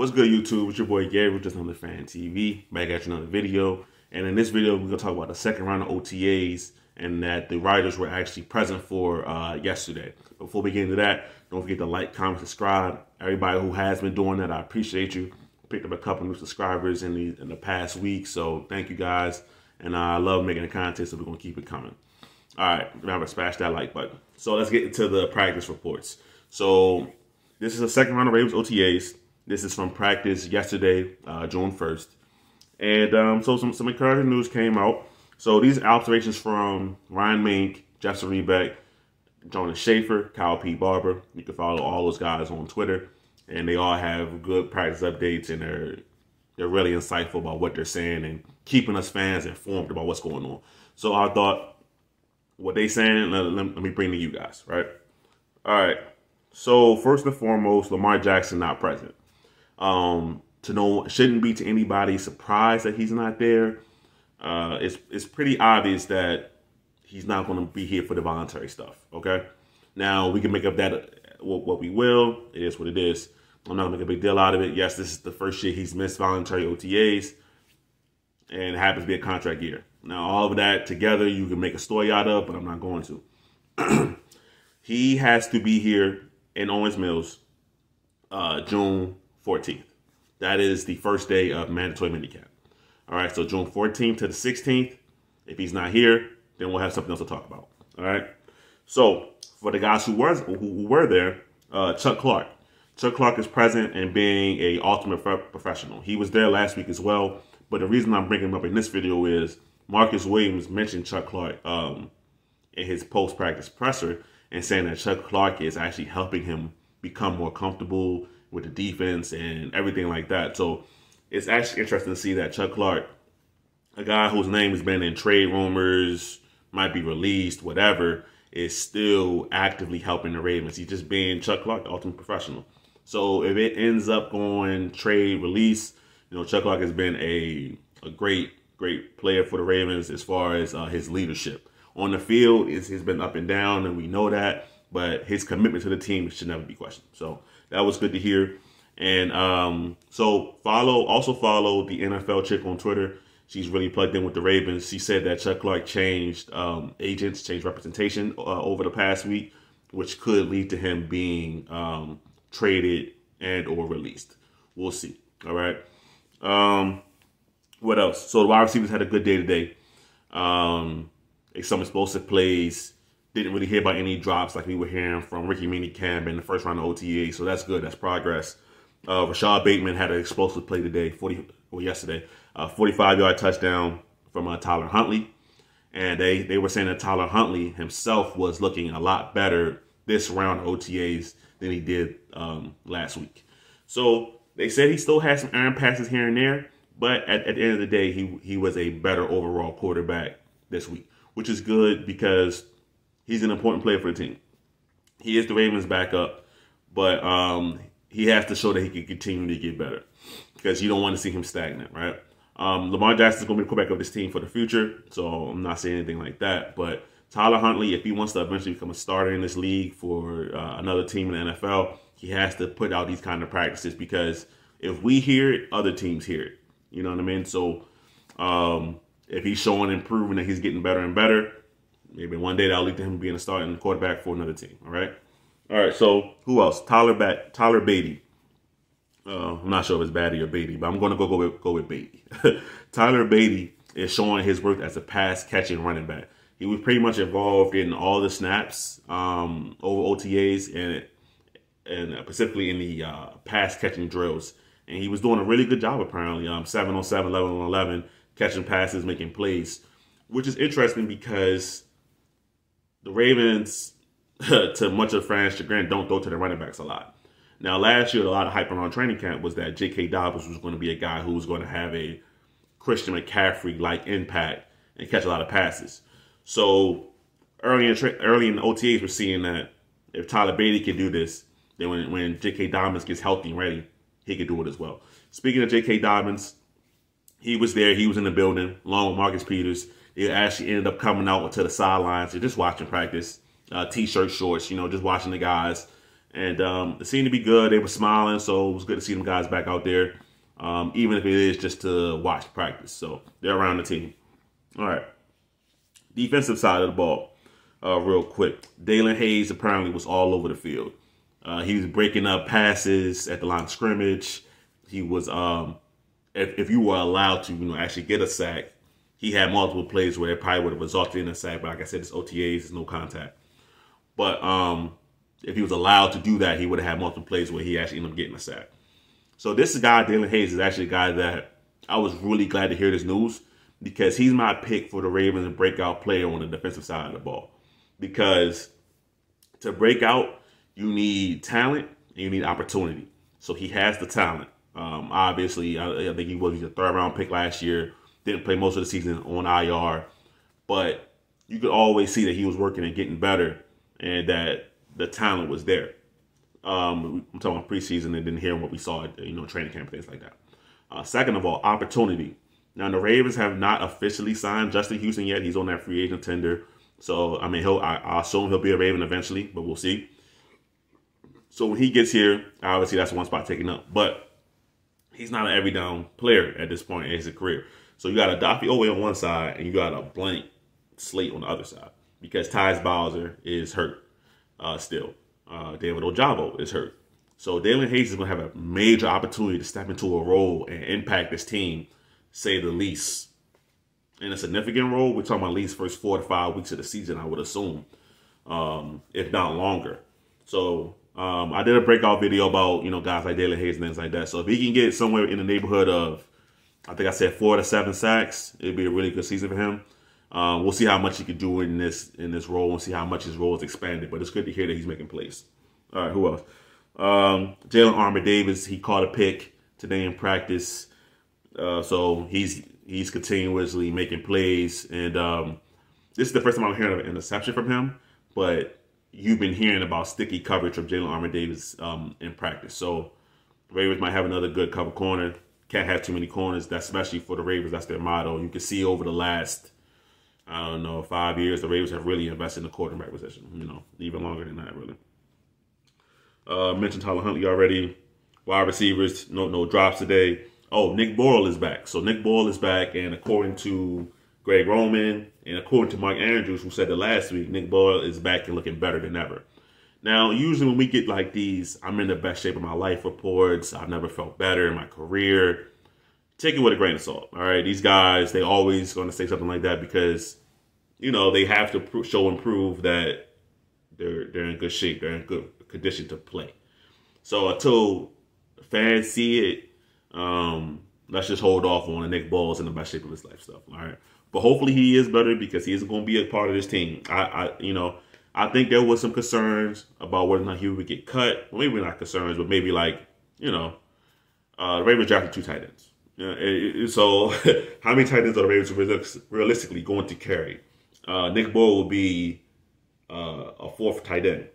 What's good, YouTube? It's your boy Gary, with Just Another Fan TV. Back at you another video. And in this video, we're gonna talk about the second round of OTAs and that the writers were actually present for uh, yesterday. Before we get into that, don't forget to like, comment, subscribe. Everybody who has been doing that, I appreciate you. Picked up a couple new subscribers in the in the past week, so thank you guys. And I love making the content, so we're gonna keep it coming. All right, remember smash that like button. So let's get into the practice reports. So this is the second round of Ravens OTAs. This is from practice yesterday, uh, June 1st. And um, so some, some encouraging news came out. So these observations from Ryan Mink, Jeff Zrebiec, Jonas Shaffer, Kyle P. Barber. You can follow all those guys on Twitter. And they all have good practice updates and they're they're really insightful about what they're saying and keeping us fans informed about what's going on. So I thought what they saying, let, let, let me bring to you guys, right? All right. So first and foremost, Lamar Jackson not present. Um, to know shouldn't be to anybody surprised that he's not there. Uh, it's it's pretty obvious that he's not going to be here for the voluntary stuff. Okay, now we can make up that what, what we will. It is what it is. I'm not going to make a big deal out of it. Yes, this is the first year he's missed voluntary OTAs, and happens to be a contract year. Now all of that together, you can make a story out of, but I'm not going to. he has to be here in Owings Mills uh, June 14th. That is the first day of mandatory minicamp. All right, so June 14th to the 16th. If he's not here, then we'll have something else to talk about. All right. So for the guys who were who were there, uh, Chuck Clark. Chuck Clark is present and being a ultimate professional. He was there last week as well. But the reason I'm bringing him up in this video is Marcus Williams mentioned Chuck Clark um, in his post practice presser and saying that Chuck Clark is actually helping him become more comfortable with the defense and everything like that. So it's actually interesting to see that Chuck Clark, a guy whose name has been in trade rumors, might be released, whatever, is still actively helping the Ravens. He's just being Chuck Clark, the ultimate professional. So if it ends up going trade release, you know, Chuck Clark has been a, a great, great player for the Ravens as far as uh, his leadership. On the field, it's been up and down, and we know that but his commitment to the team should never be questioned. So that was good to hear. And um, so follow, also follow the NFL chick on Twitter. She's really plugged in with the Ravens. She said that Chuck Clark changed um, agents, changed representation uh, over the past week, which could lead to him being um, traded and or released. We'll see. All right. Um, what else? So the wide receivers had a good day today. Um, some explosive plays didn't really hear about any drops like we were hearing from rookie minicamp in the first round of OTA. So that's good. That's progress. Uh, Rashod Bateman had an explosive play today, 40 well, yesterday, uh, 45 yard touchdown from uh, Tyler Huntley. And they, they were saying that Tyler Huntley himself was looking a lot better this round of OTAs than he did um, last week. So they said he still had some iron passes here and there, but at, at the end of the day, he, he was a better overall quarterback this week, which is good because he's an important player for the team. He is the Ravens' backup, but um, he has to show that he can continue to get better because you don't want to see him stagnant, right? Um, Lamar Jackson is going to be the quarterback of this team for the future, so I'm not saying anything like that. But Tyler Huntley, if he wants to eventually become a starter in this league for uh, another team in the NFL, he has to put out these kind of practices because if we hear it, other teams hear it. You know what I mean? So um, if he's showing and proving that he's getting better and better, Maybe one day that'll lead to him being a starting quarterback for another team. All right. All right. So who else? Tyler Bat Tyler Badie. Uh, I'm not sure if it's Batty or Beatty, but I'm going to go go with, go with Beatty. Tyler Beatty is showing his worth as a pass catching running back. He was pretty much involved in all the snaps um, over OTAs and and specifically in the uh, pass catching drills. And he was doing a really good job apparently. Um, 7 on 7, 11 on 11, catching passes, making plays, which is interesting because the Ravens, to much of fans' chagrin, don't throw to the running backs a lot. Now, last year, a lot of hype around training camp was that J.K. Dobbins was going to be a guy who was going to have a Christian McCaffrey-like impact and catch a lot of passes. So early in early in the OTAs, we're seeing that if Tyler Badie can do this, then when, when J.K. Dobbins gets healthy and ready, he can do it as well. Speaking of J.K. Dobbins, he was there. He was in the building along with Marcus Peters. It actually ended up coming out to the sidelines. You're just watching practice, uh, t-shirt, shorts, you know, just watching the guys. and um, it seemed to be good. They were smiling, so it was good to see them guys back out there, um, even if it is just to watch practice. So they're around the team. All right, defensive side of the ball, uh, real quick. Daelin Hayes apparently was all over the field. Uh, he was breaking up passes at the line of scrimmage. He was, um, if, if you were allowed to, you know, actually get a sack, he had multiple plays where it probably would have resulted in a sack. But like I said, it's OTAs, it's no contact. But um, if he was allowed to do that, he would have had multiple plays where he actually ended up getting a sack. So this guy, Daelin Hayes, is actually a guy that I was really glad to hear this news because he's my pick for the Ravens breakout player on the defensive side of the ball. Because to break out, you need talent and you need opportunity. So he has the talent. Um, obviously, I, I, think he was a third round pick last year. Didn't play most of the season on IR, but you could always see that he was working and getting better, and that the talent was there. Um, I'm talking about preseason and then hearing what we saw at you know training camp things like that. Uh, second of all, opportunity. Now the Ravens have not officially signed Justin Houston yet. He's on that free agent tender, so I mean he'll I, I assume he'll be a Raven eventually, but we'll see. So when he gets here, obviously that's one spot taken up, but he's not an every down player at this point in his career. So you got Odafe Oweh on one side and you got a blank slate on the other side because Tyus Bowser is hurt uh, still. Uh, David Ojabo is hurt. So Daelin Hayes is going to have a major opportunity to step into a role and impact this team, say the least. In a significant role, we're talking about at least first four to five weeks of the season, I would assume, um, if not longer. So um, I did a breakout video about, you know, guys like Daelin Hayes and things like that. So if he can get somewhere in the neighborhood of, I think I said four to seven sacks, it'd be a really good season for him. Um, we'll see how much he can do in this in this role and see how much his role is expanded. But it's good to hear that he's making plays. All right, who else? Um, Jalyn Armour Davis, he caught a pick today in practice. Uh, so he's he's continuously making plays. And um, this is the first time I'm hearing of an interception from him. But you've been hearing about sticky coverage from Jalyn Armour Davis um, in practice. So Ravens might have another good cover corner. Can't have too many corners. That's especially for the Ravens. That's their motto. You can see over the last I don't know, five years, the Ravens have really invested in the quarterback position. You know, even longer than that, really. Uh, mentioned Tyler Huntley already. Wide receivers, no no drops today. Oh, Nick Boyle is back. So Nick Boyle is back, and according to Greg Roman and according to Mark Andrews, who said that last week, Nick Boyle is back and looking better than ever. Now, usually when we get like these, I'm in the best shape of my life reports. I've never felt better in my career. Take it with a grain of salt. All right, these guys, they always going to say something like that because you know, they have to show and prove that they're they're in good shape, they're in good condition to play. So until fans see it, um, let's just hold off on the Nick Boyle's in the best shape of his life stuff. All right, but hopefully he is better because he is going to be a part of this team. I, I, you know, I think there was some concerns about whether or not he would get cut. Maybe not concerns, but maybe like you know, uh, the Ravens drafted two tight ends. So how many tight ends are the Ravens realistically going to carry? Uh, Nick Boyle will be uh, a fourth tight end.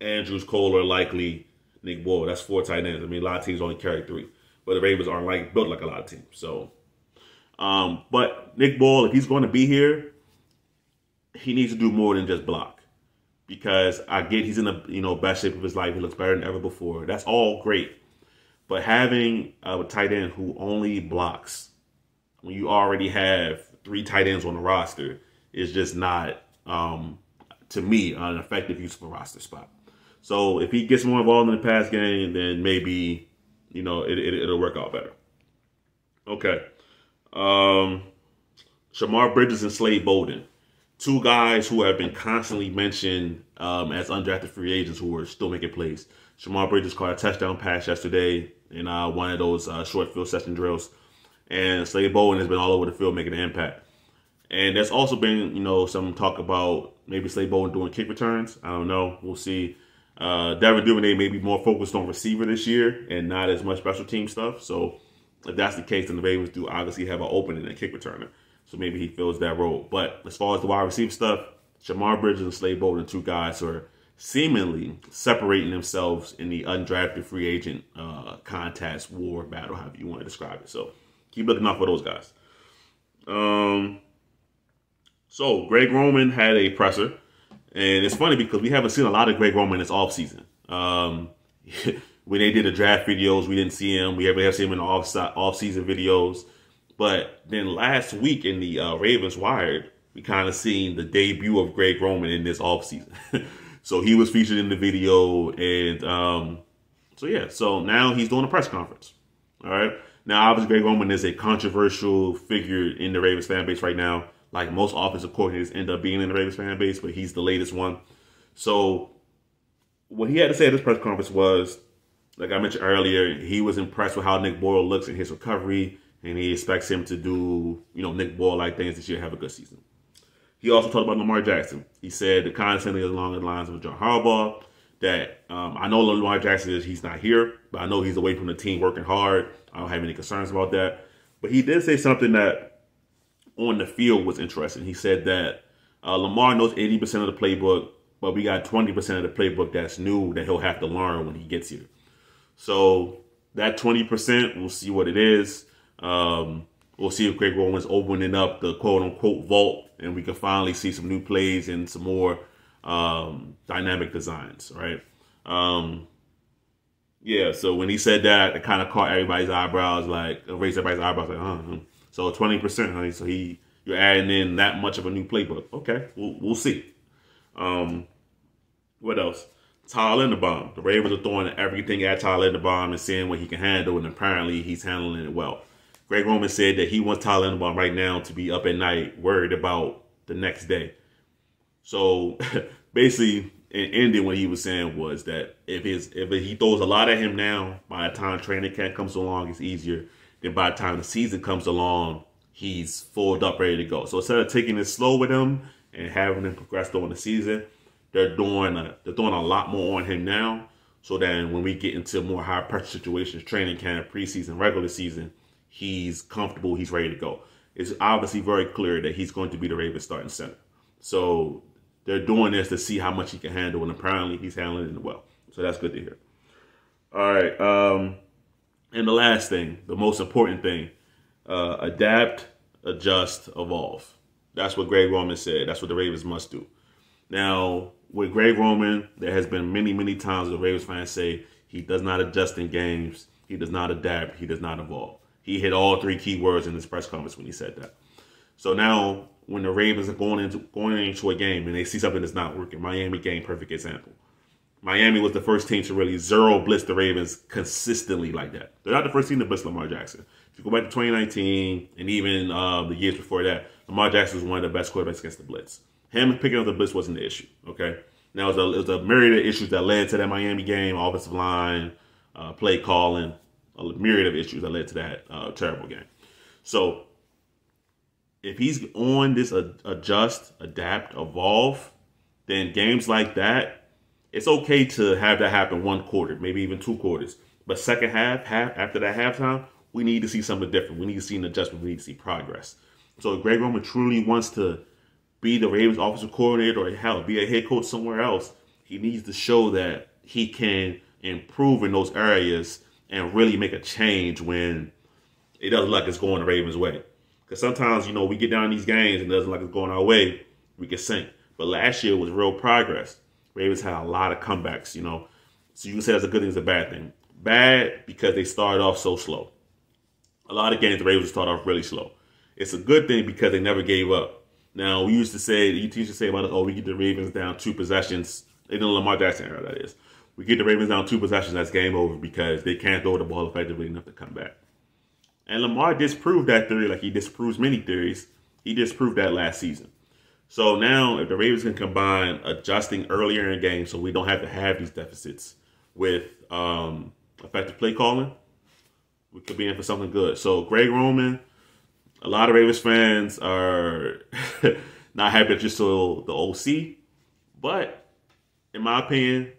Andrews, Kolar, likely Nick Boyle. That's four tight ends. I mean, a lot of teams only carry three, but the Ravens aren't like built like a lot of teams. So, um, but Nick Boyle, if he's going to be here, he needs to do more than just block. Because I get he's in the you know best shape of his life. He looks better than ever before. That's all great. But having a tight end who only blocks when you already have three tight ends on the roster is just not, um, to me, an effective use of a roster spot. So if he gets more involved in the pass game, then maybe, you know, it, it, it'll work out better. Okay. Um, Shemar Bridges and Slade Bolden. Two guys who have been constantly mentioned um, as undrafted free agents who are still making plays. Shemar Bridges caught a touchdown pass yesterday in uh, one of those uh, short field session drills. And Slade Bolden has been all over the field making an impact. And there's also been, you know, some talk about maybe Slade Bolden doing kick returns. I don't know. We'll see. Uh, Devin Duvernay may be more focused on receiver this year and not as much special team stuff. So if that's the case, then the Ravens do obviously have an opening and kick returner. So maybe he fills that role. But as far as the wide receiver stuff, Shemar Bridges and Slade Bolden, two guys are seemingly separating themselves in the undrafted free agent uh, contest, war, battle, however you want to describe it. So keep looking out for those guys. Um, so Greg Roman had a presser, And it's funny because we haven't seen a lot of Greg Roman this offseason. Um, when they did the draft videos, we didn't see him. We haven't seen him in the off off season videos. But then last week in the uh, Ravens Wired, we kind of seen the debut of Greg Roman in this offseason. so he was featured in the video, and um, so yeah. So now he's doing a press conference. All right. Now, obviously, Greg Roman is a controversial figure in the Ravens fan base right now. Like most offensive coordinators end up being in the Ravens fan base, but he's the latest one. So what he had to say at this press conference was, like I mentioned earlier, he was impressed with how Nick Boyle looks in his recovery, and he expects him to do, you know, Nick Boyle like things this year, have a good season. He also talked about Lamar Jackson. He said the condescending along the lines of John Harbaugh that um, I know Lamar Jackson is he's not here, but I know he's away from the team working hard. I don't have any concerns about that. But he did say something that on the field was interesting. He said that uh, Lamar knows 80% of the playbook, but we got 20% of the playbook that's new that he'll have to learn when he gets here. So that 20%, we'll see what it is. Um, we'll see if Greg Roman's opening up the quote unquote vault and we can finally see some new plays and some more um, dynamic designs, right? Um, yeah, so when he said that, it kind of caught everybody's eyebrows, like raised everybody's eyebrows, like, huh. So twenty percent, honey. So he, you're adding in that much of a new playbook. Okay, we'll we'll see. Um, what else? Tyler Linderbaum. The Ravens are throwing everything at Tyler Linderbaum and seeing what he can handle, and apparently he's handling it well. Greg Roman said that he wants Tyler Linderbaum right now to be up at night, worried about the next day. So basically, in ending, what he was saying was that if his if he throws a lot at him now, by the time training camp comes along, it's easier. Then by the time the season comes along, he's full up, ready to go. So instead of taking it slow with him and having him progress during the season, they're doing a, they're doing a lot more on him now. So then when we get into more high pressure situations, training camp, preseason, regular season, he's comfortable, he's ready to go. It's obviously very clear that he's going to be the Ravens starting center. So they're doing this to see how much he can handle, and apparently he's handling it well. So that's good to hear. All right. Um, and the last thing, the most important thing, uh, adapt, adjust, evolve. That's what Greg Roman said. That's what the Ravens must do. Now, with Greg Roman, there has been many, many times the Ravens fans say he does not adjust in games, he does not adapt, he does not evolve. He hit all three key words in his press conference when he said that. So now, when the Ravens are going into going into a game and they see something that's not working, Miami game, perfect example. Miami was the first team to really zero blitz the Ravens consistently like that. They're not the first team to blitz Lamar Jackson. If you go back to 2019 and even uh, the years before that, Lamar Jackson was one of the best quarterbacks against the blitz. Him picking up the blitz wasn't the issue. Okay, now it was, a, it was a myriad of issues that led to that Miami game: offensive line, uh, play calling, a myriad of issues that led to that uh, terrible game. So if he's on this adjust, adapt, evolve, then games like that it's okay to have that happen one quarter, maybe even two quarters. But second half, half after that halftime, we need to see something different. We need to see an adjustment. We need to see progress. So if Greg Roman truly wants to be the Ravens offensive coordinator or hell, be a head coach somewhere else, he needs to show that he can improve in those areas and really make a change when it doesn't look like it's going the Ravens' way. Because sometimes, you know, we get down these games and it doesn't look like it's going our way, we get sink. But last year was real progress. Ravens had a lot of comebacks, you know. So you can say that's a good thing, it's a bad thing. Bad because they started off so slow. A lot of games the Ravens start off really slow. It's a good thing because they never gave up. Now we used to say, you used to say about us, oh, we get the Ravens down two possessions. They didn't Lamar Jackson era, that is. We get the Ravens down two possessions, that's game over because they can't throw the ball effectively enough to come back. And Lamar disproved that theory like he disproves many theories. He disproved that last season. So now, if the Ravens can combine adjusting earlier in the game, so we don't have to have these deficits with um, effective play calling, we could be in for something good. So Greg Roman, a lot of Ravens fans are not happy that you saw the OC, but in my opinion,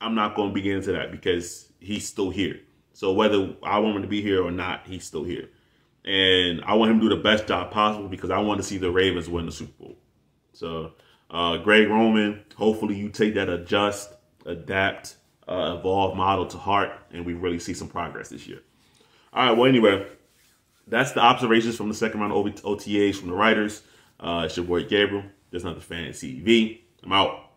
I'm not going to begin into that because he's still here. So whether I want him to be here or not, he's still here. And I want him to do the best job possible because I want to see the Ravens win the Super Bowl. So, uh, Greg Roman, hopefully you take that adjust, adapt, uh, evolve model to heart, and we really see some progress this year. All right, well, anyway, that's the observations from the second round of OTAs from the writers. Uh, it's your boy Gabriel. There's another fan TV. I'm out.